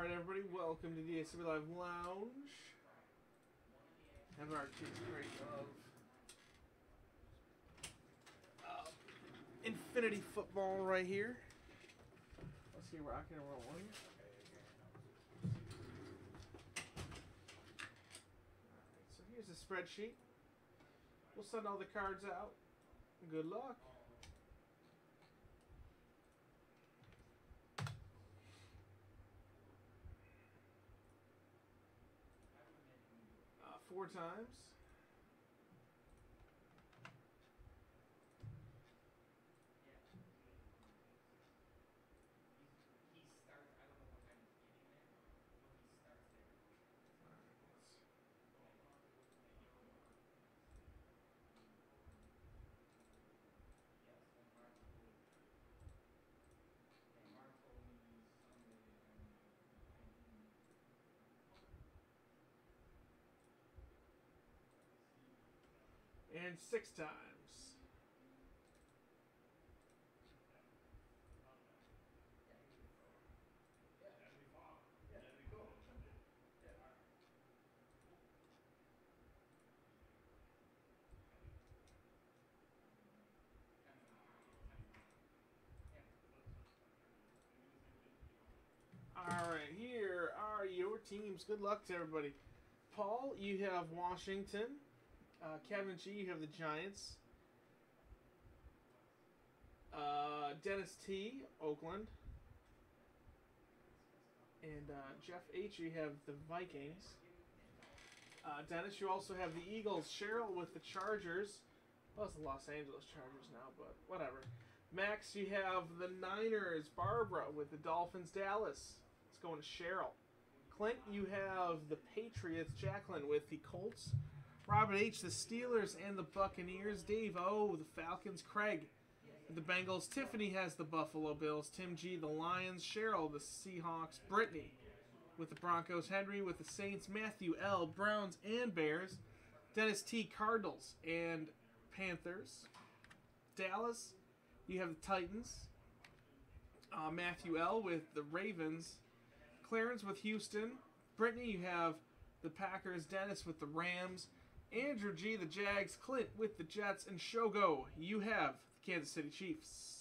All right, everybody, welcome to the ACB Live Lounge. Have our two great of uh, Infinity Football right here. Let's see, rocking and rolling. Alright, so here's the spreadsheet. We'll send all the cards out. Good luck. Uh, four times. And six times. All right, here are your teams. Good luck to everybody. Paul, you have Washington. Uh, Kevin G, you have the Giants. Uh, Dennis T, Oakland. And uh, Jeff H, you have the Vikings. Uh, Dennis, you also have the Eagles. Cheryl with the Chargers. Well, it's the Los Angeles Chargers now, but whatever. Max, you have the Niners. Barbara with the Dolphins. Dallas. It's going to Cheryl. Clint, you have the Patriots. Jacqueline with the Colts. Robert H, the Steelers and the Buccaneers. Dave O, the Falcons. Craig, the Bengals. Tiffany has the Buffalo Bills. Tim G, the Lions. Cheryl, the Seahawks. Brittany with the Broncos. Henry with the Saints. Matthew L, Browns and Bears. Dennis T, Cardinals and Panthers. Dallas, you have the Titans. Uh, Matthew L with the Ravens. Clarence with Houston. Brittany, you have the Packers. Dennis with the Rams. Andrew G, the Jags, Clint with the Jets, and Shogo, you have the Kansas City Chiefs.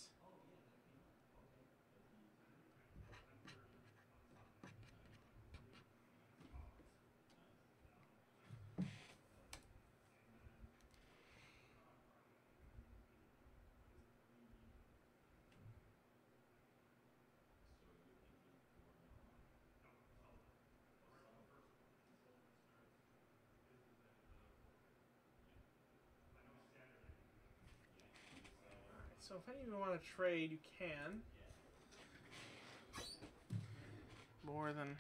So if any of you want to trade, you can. More than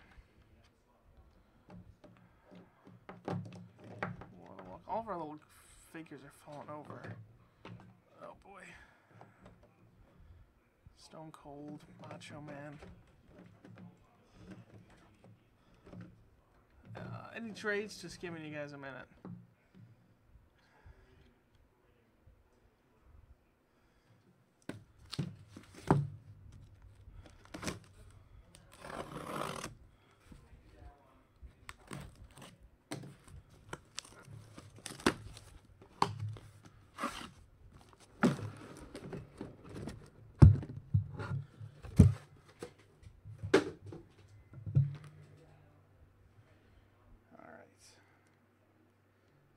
more than. All of our little figures are falling over. Oh boy. Stone Cold, Macho Man. Uh, any trades? Just giving you guys a minute. All right.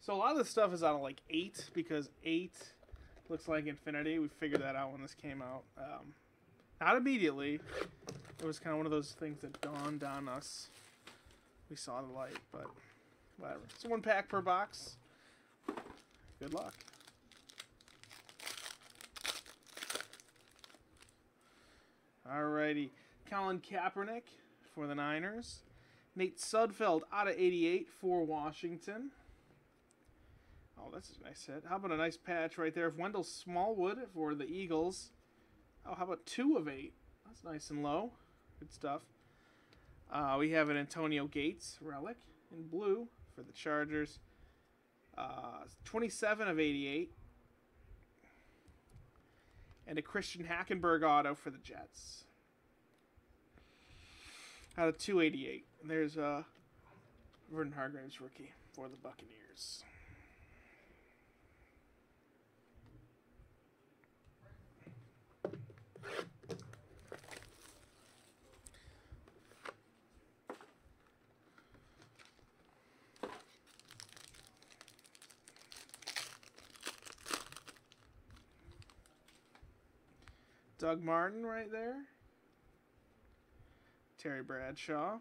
So a lot of this stuff is out of like eight because eight looks like infinity. We figured that out when this came out. Um, not immediately. It was kind of one of those things that dawned on us. We saw the light, but whatever. It's one pack per box. Good luck. Alrighty. Colin Kaepernick for the Niners. Nate Sudfeld out of 88 for Washington. Oh, that's a nice hit. How about a nice patch right there of Wendell Smallwood for the Eagles? Oh, how about two of eight? That's nice and low. Good stuff. Uh, we have an Antonio Gates relic in blue for the Chargers. Uh, 27 of 88. And a Christian Hackenberg auto for the Jets. Out of 288. There's uh, Vernon Hargreaves rookie for the Buccaneers. Doug Martin right there. Terry Bradshaw.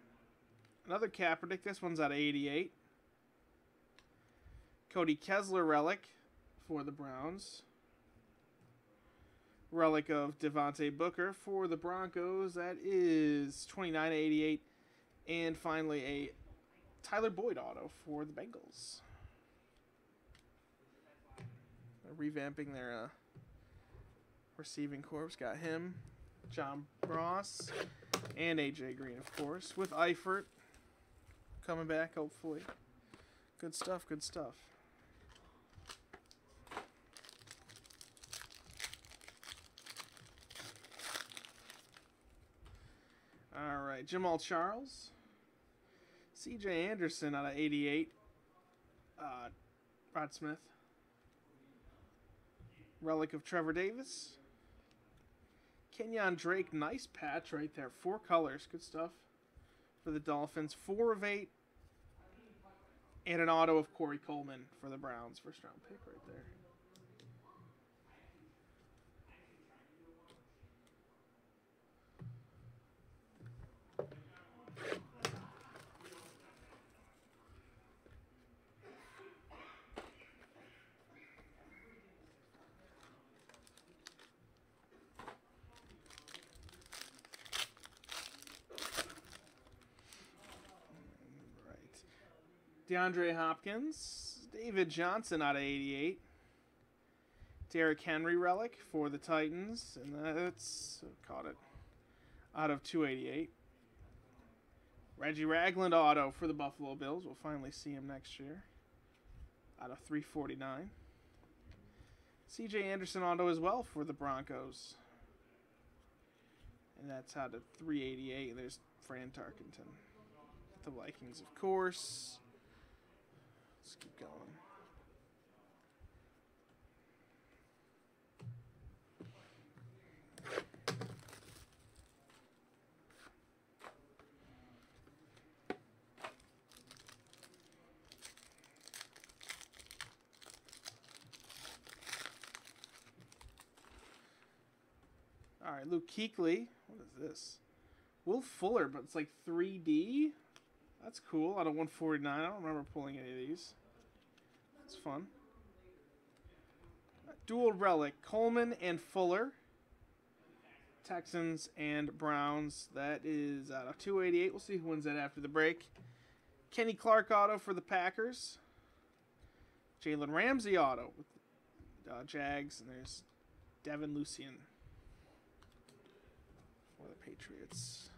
Another Kaepernick. This one's out of 88. Cody Kessler relic for the Browns. Relic of Devontae Booker for the Broncos. That is 29 88. And finally, a Tyler Boyd auto for the Bengals. They're revamping their uh, receiving corps. Got him, John Ross, and AJ Green, of course, with Eifert coming back, hopefully. Good stuff, good stuff. All right, Jamaal Charles, C.J. Anderson out of 88, uh, Rod Smith, relic of Trevor Davis, Kenyon Drake, nice patch right there, four colors, good stuff for the Dolphins, four of eight, and an auto of Corey Coleman for the Browns, first round pick right there. DeAndre Hopkins, David Johnson out of 88. Derrick Henry relic for the Titans, and that's caught it out of 288. Reggie Ragland auto for the Buffalo Bills. We'll finally see him next year. Out of 349. CJ Anderson auto as well for the Broncos. And that's out of 388. There's Fran Tarkenton. The Vikings, of course. Let's keep going. All right, Luke Kuechly. What is this? Will Fuller, but it's like 3D. That's cool. Out of 149. I don't remember pulling any of these. It's fun. Dual relic. Coleman and Fuller. Texans and Browns. That is out of 288. We'll see who wins that after the break. Kenny Clark auto for the Packers. Jalen Ramsey auto with uh, Jags. And there's Devin Lucien for the Patriots.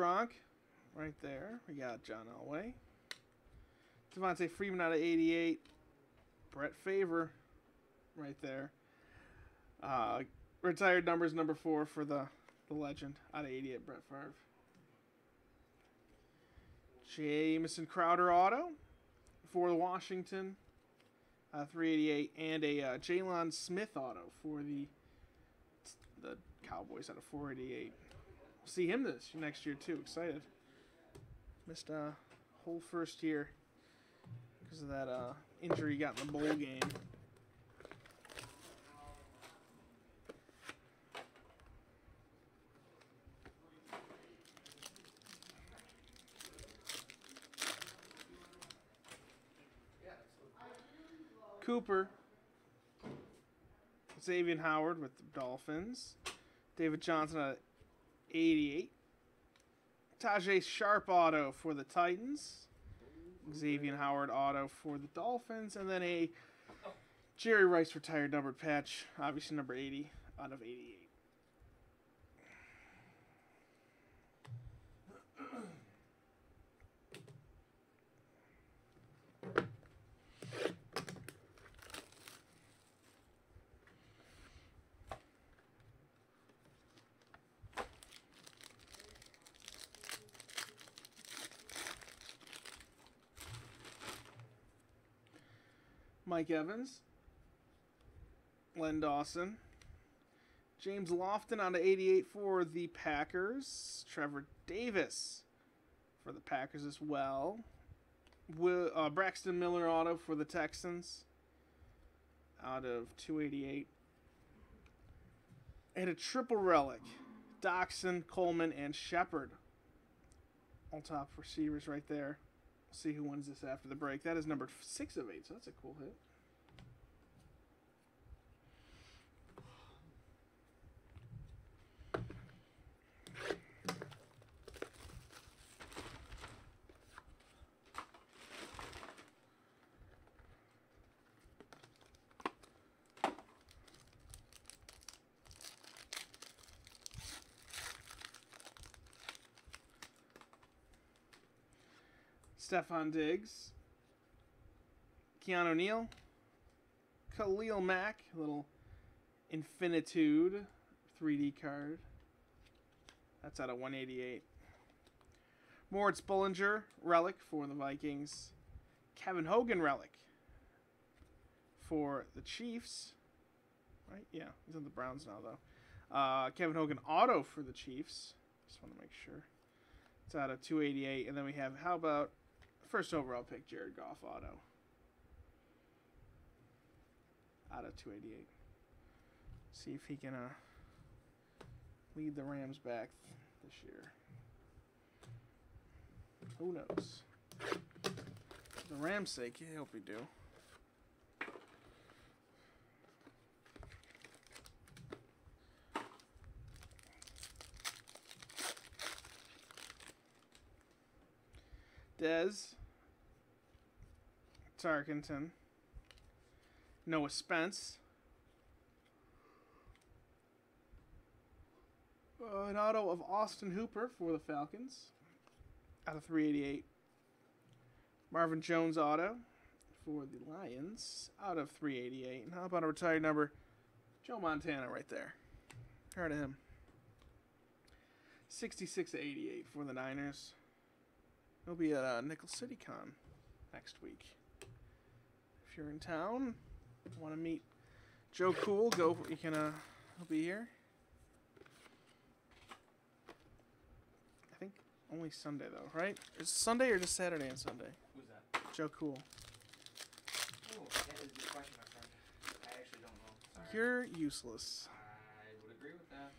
Gronk, right there. We got John Elway. Devonta Freeman out of 88. Brett Favre, right there. Uh, retired numbers number four for the, the legend out of 88, Brett Favre. Jamison Crowder auto for the Washington, uh, 388, and a uh, Jaylon Smith auto for the the Cowboys out of 488 see him this next year too. Excited. Missed a whole first year because of that uh, injury he got in the bowl game. Cooper, Xavier Howard with the Dolphins, David Johnson 88. Tajae Sharpe auto for the Titans. Xavier Howard auto for the Dolphins. And then a Jerry Rice retired numbered patch. Obviously number 80 out of 88. Mike Evans, Len Dawson, James Lofton on to 88 for the Packers, Trevor Davis for the Packers as well, Will, uh, Braxton Miller auto for the Texans out of 288. And a triple relic. Doctson, Coleman, and Shepard. All top receivers right there. We'll see who wins this after the break. That is number six of eight, so that's a cool hit. Stefon Diggs, Keanu Neal, Khalil Mack, little Infinitude 3D card. That's out of 188. Moritz Boehringer, relic for the Vikings. Kevin Hogan, relic for the Chiefs. Right? Yeah, he's on the Browns now, though. Uh, Kevin Hogan, auto for the Chiefs. Just want to make sure. It's out of 288. And then we have, how about First overall pick, Jared Goff auto. Out of 288. See if he can uh, lead the Rams back this year. Who knows? For the Rams' sake, I hope we do. Dez Tarkenton, Noah Spence, uh, an auto of Austin Hooper for the Falcons out of 388. Marvin Jones auto for the Lions out of 388. And how about a retired number? Joe Montana right there. Heard of him. 66 88 for the Niners. He'll be at uh, Nickel City Con next week if you're in town, want to meet Joe Cool, go. You can. Uh, he'll be here. I think only Sunday though, right? Is Sunday or just Saturday and Sunday? Who's that? Joe Cool. Oh, that is a good question, my friend. I actually don't know. Sorry. You're useless. I would agree with that.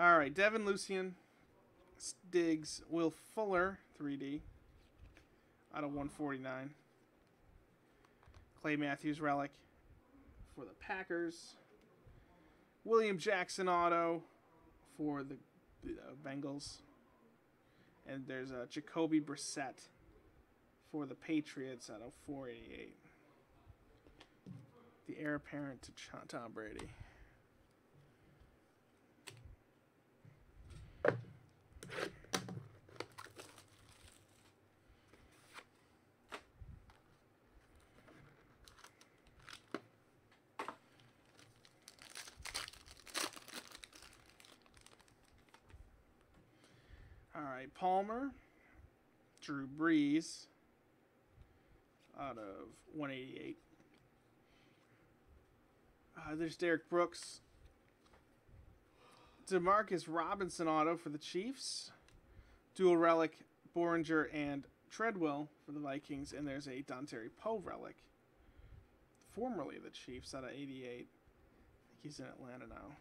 All right, Devin Lucien, Diggs, Will Fuller, 3D, out of 149. Clay Matthews relic for the Packers. William Jackson auto for the, uh, Bengals. And there's a Jacoby Brissett for the Patriots out of 488. The heir apparent to Tom Brady. Palmer, Drew Brees, out of 188. Uh, there's Derrick Brooks. Demarcus Robinson auto for the Chiefs. Dual relic, Boehringer and Treadwell for the Vikings. And there's a Dontari Poe relic, formerly the Chiefs, out of 88. I think he's in Atlanta now.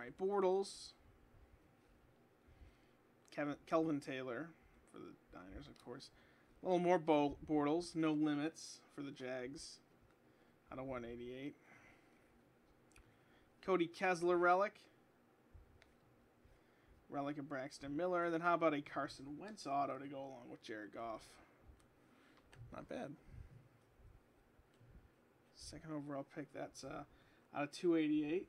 Right, Bortles. Kevin Kelvin Taylor for the Diners, of course. A little more Bo- Bortles. No limits for the Jags. Out of 188. Cody Kessler relic. Relic of Braxton Miller. And then how about a Carson Wentz auto to go along with Jared Goff? Not bad. Second overall pick. That's uh, out of 288.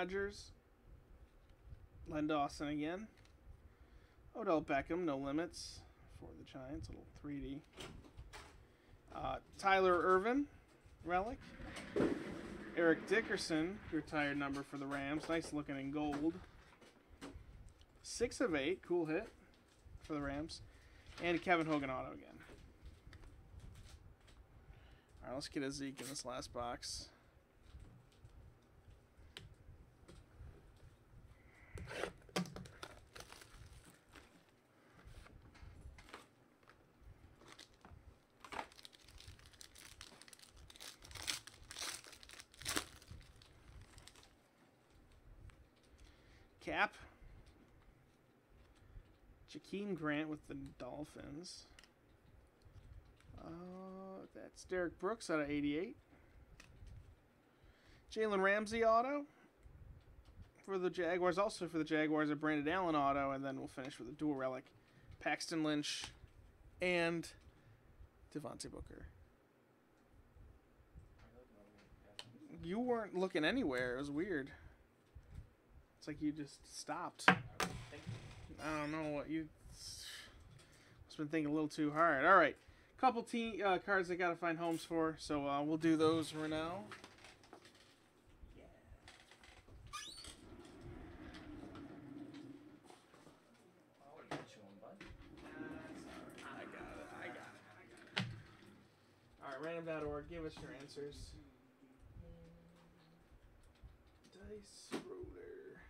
Rodgers. Len Dawson again. Odell Beckham, no limits for the Giants, little 3D. Uh, Tyler Ervin, relic. Eric Dickerson, retired number for the Rams, nice looking in gold. Six of eight, cool hit for the Rams. And Kevin Hogan auto again. All right, let's get a Zeke in this last box. Cap. Jakeem Grant with the Dolphins. Uh, that's Derrick Brooks out of 88. Jalen Ramsey auto for the Jaguars. Also for the Jaguars, a Brandon Allen auto, and then we'll finish with a dual relic. Paxton Lynch and Devontae Booker. You weren't looking anywhere. It was weird. It's like you just stopped. I don't know what you must been thinking a little too hard. All right, couple team uh, cards I gotta find homes for, so uh, we'll do those for now. Yeah. Oh, what are you chewing, bud? I got it. I got it. I got it. Random.org. Give us your answers. Dice roller.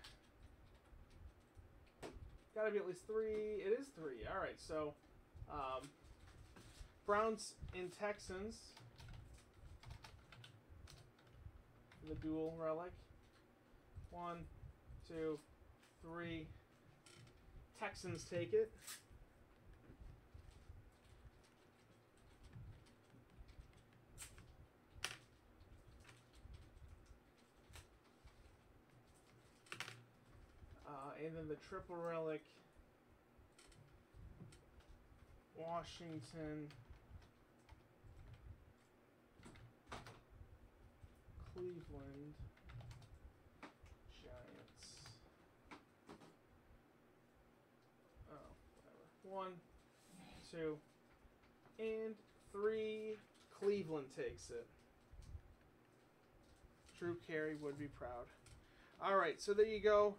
Gotta be at least three. It is three. All right, so um, Browns and Texans. The dual relic. One, two, three. Texans take it. Uh, and then the triple relic. Washington. Cleveland. Giants. Oh, whatever. One, two, and three. Cleveland takes it. Drew Carey would be proud. All right, so there you go.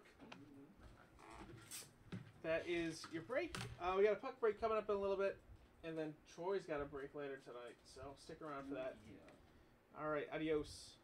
That is your break. Uh, we got a puck break coming up in a little bit, and then Troy's got a break later tonight. So stick around for that. Yeah. All right, adios.